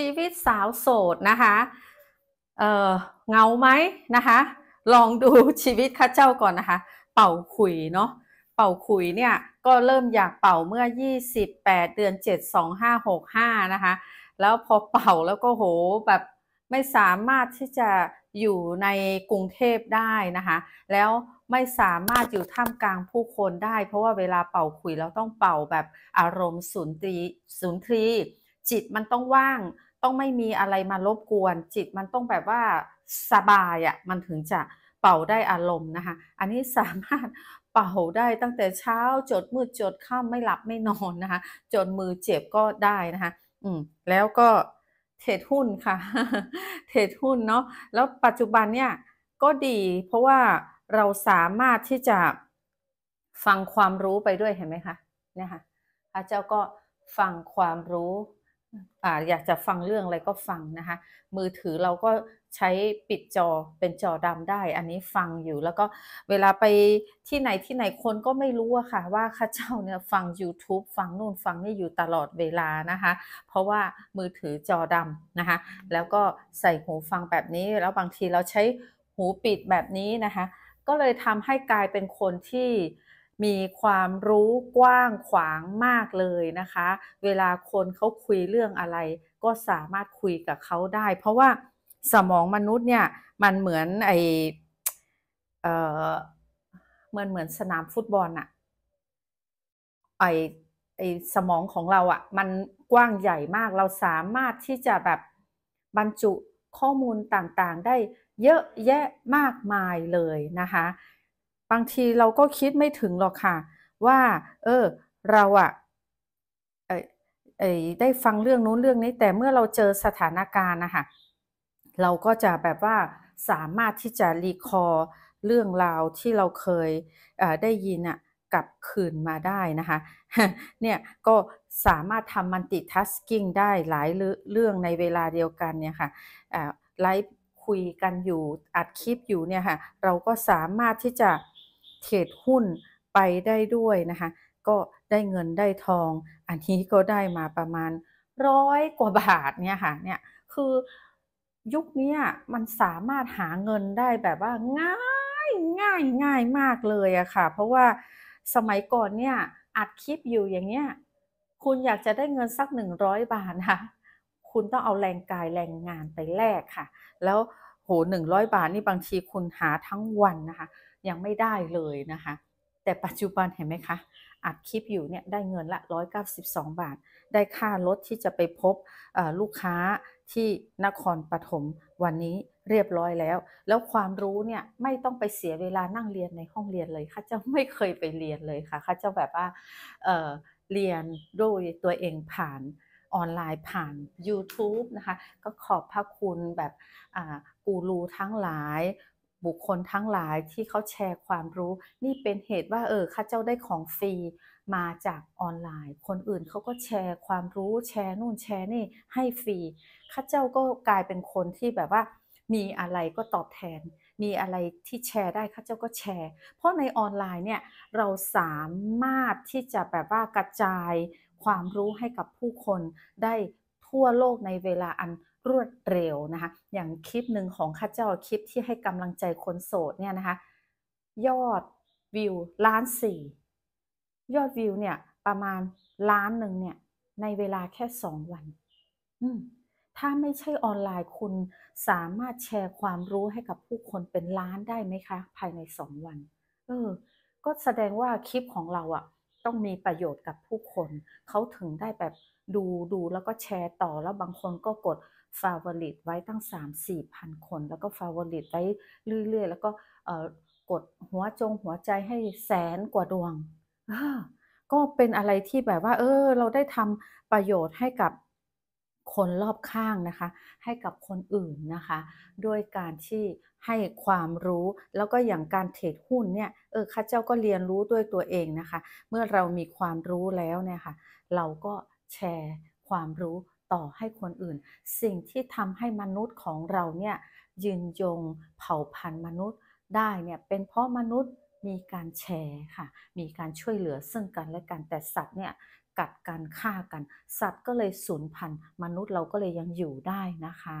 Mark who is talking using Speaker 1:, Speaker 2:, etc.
Speaker 1: ชีวิตสาวโสดนะคะเอ่อเงาไหมนะคะ ลองดูชีวิตข้าเจ้าก่อนนะคะ เป่าขุยเนาะเป่าขุยเนี่ยก็เริ่มอยากเป่าเมื่อ 28 เดือน 7 2565 นะคะ แล้วพอเป่าแล้วก็โหแบบไม่สามารถที่จะอยู่ในกรุงเทพได้นะคะ แล้วไม่สามารถอยู่ท่ามกลางผู้คนได้ เพราะว่าเวลาเป่าขุยเราต้องเป่าแบบอารมณ์สุนทรีสุนทรีจิตมันต้องว่าง ต้องไม่มีอะไรมารบกวน จิตมันต้องแบบว่าสบายอะ่ะมันถึงจะเป่าได้อารมณ์นะคะ อันนี้สามารถเป่าได้ตั้งแต่เช้าจดมืดจดค่ำไม่หลับไม่นอนนะคะ จนมือเจ็บก็ได้นะคะ อืมแล้วก็เทรดหุ้นค่ะ เทรดหุ้นเนาะแล้วปัจจุบันเนี่ยก็ดีเพราะว่าเราสามารถที่จะฟังความรู้ไปด้วยเห็นไหมคะเนี่ยค่ะพระเจ้าก็ฟังความรู้ อ่าอยากจะฟังเรื่องอะไรก็ฟังนะคะ มือถือเราก็ใช้ปิดจอเป็นจอดำได้ อันนี้ฟังอยู่แล้วก็เวลาไปที่ไหนที่ไหนคนก็ไม่รู้อะค่ะ ว่าข้าเจ้าเนี่ยฟัง YouTube ฟังนู่นฟังนี่อยู่ตลอดเวลานะคะ เพราะว่ามือถือจอดำนะคะ แล้วก็ใส่หูฟังแบบนี้ แล้วบางทีเราใช้หูปิดแบบนี้นะคะ ก็เลยทำให้กลายเป็นคนที่ มีความรู้กว้างขวางมากเลยนะคะ เวลาคนเขาคุยเรื่องอะไร ก็สามารถคุยกับเขาได้ เพราะว่าสมองมนุษย์เนี่ยมันเหมือนไอเออเหมือนเหมือนสนามฟุตบอลอะไอไอสมองของเราอะมันกว้างใหญ่มากเราสามารถที่จะแบบบรรจุข้อมูลต่างๆ ได้เยอะแยะมากมายเลยนะคะ บางทีเราก็คิดไม่ถึงหรอกค่ะ ว่า เออ เราอะออได้ฟังเรื่องนู้นเรื่องนี้ แต่เมื่อเราเจอสถานการณ์นะคะเราก็จะแบบว่าสามารถที่จะรีคอร์เรื่องราวที่เราเคยได้ยินอะกลับคืนมาได้นะคะ เนี่ยก็สามารถทำมัลติทัสกิ้งได้หลายเรื่องในเวลาเดียวกันเนี่ยค่ะไลฟ์คุยกันอยู่อัดคลิปอยู่เนี่ยค่ะ เราก็สามารถที่จะ เทรดหุ้นไปได้ด้วยนะคะ ก็ได้เงินได้ทอง อันนี้ก็ได้มาประมาณร้อยกว่าบาทเนี่ยค่ะเนี่ยคือยุคนี้มันสามารถหาเงินได้แบบว่าง่ายง่ายง่ายมากเลยอะค่ะ เพราะว่าสมัยก่อนเนี่ยอัดคลิปอยู่อย่างเงี้ยคุณอยากจะได้เงินสักหนึ่งร้อยบาทนะคุณต้องเอาแรงกายแรงงานไปแลกค่ะ แล้วโหหนึ่งร้อยบาทนี่บางทีคุณหาทั้งวันนะคะ ยังไม่ได้เลยนะคะ แต่ปัจจุบันเห็นไหมคะ อัดคลิปอยู่เนี่ยได้เงินละ 192 บาท ได้ค่ารถที่จะไปพบลูกค้าที่นครปฐมวันนี้เรียบร้อยแล้ว แล้วความรู้เนี่ยไม่ต้องไปเสียเวลานั่งเรียนในห้องเรียนเลยค่ะจะไม่เคยไปเรียนเลยค่ะค่ะจะแบบว่าเเรียนด้วยตัวเองผ่านออนไลน์ผ่าน YouTube นะคะ ก็ขอบพระคุณแบบกูรูทั้งหลาย บุคคลทั้งหลายที่เขาแชร์ความรู้ นี่เป็นเหตุว่าเออข้าเจ้าได้ของฟรีมาจากออนไลน์ คนอื่นเขาก็แชร์ความรู้แชร์นู่นแชร์นี่ให้ฟรีข้าเจ้าก็กลายเป็นคนที่แบบว่า มีอะไรก็ตอบแทน มีอะไรที่แชร์ได้ข้าเจ้าก็แชร์ เพราะในออนไลน์เนี่ยเราสามารถที่จะแบบว่ากระจายความรู้ให้กับผู้คนได้ทั่วโลกในเวลาอัน รวดเร็วนะคะ อย่างคลิปหนึ่งของข้าเจ้าคลิปที่ให้กำลังใจคนโสดเนี่ยนะคะ ยอดวิวล้านสี่ยอดวิวเนี่ยประมาณล้านหนึ่งเนี่ย ในเวลาแค่สองวัน ถ้าไม่ใช่ออนไลน์คุณสามารถแชร์ความรู้ให้กับผู้คนเป็นล้านได้ไหมคะ ภายในสองวัน เออ ก็แสดงว่าคลิปของเราอะ่ะ ต้องมีประโยชน์กับผู้คน เขาถึงได้แบบดูดูแล้วก็แชร์ต่อแล้วบางคนก็กด ฟาวอริตไว้ตั้ง 3 4พันคน แล้วก็ฟาวอริตไว้เรื่อย ๆ แล้วก็กดหัวจงหัวใจให้แสนกว่าดวง ก็เป็นอะไรที่แบบว่า เออ เราได้ทำประโยชน์ให้กับคนรอบข้างนะคะ ให้กับคนอื่นนะคะ ด้วยการที่ให้ความรู้ แล้วก็อย่างการเทรดหุ้นเนี่ย เออข้าเจ้าก็เรียนรู้ด้วยตัวเองนะคะ เมื่อเรามีความรู้แล้วเนี่ยค่ะ เราก็แชร์ความรู้ ต่อให้คนอื่น สิ่งที่ทำให้มนุษย์ของเราเนี่ยยืนยงเผ่าพันธุ์มนุษย์ได้เนี่ยเป็นเพราะมนุษย์มีการแชร์ค่ะ มีการช่วยเหลือซึ่งกันและกันแต่สัตว์เนี่ยกัดกันฆ่ากัน สัตว์ก็เลยสูญพันธุ์ มนุษย์เราก็เลยยังอยู่ได้นะคะ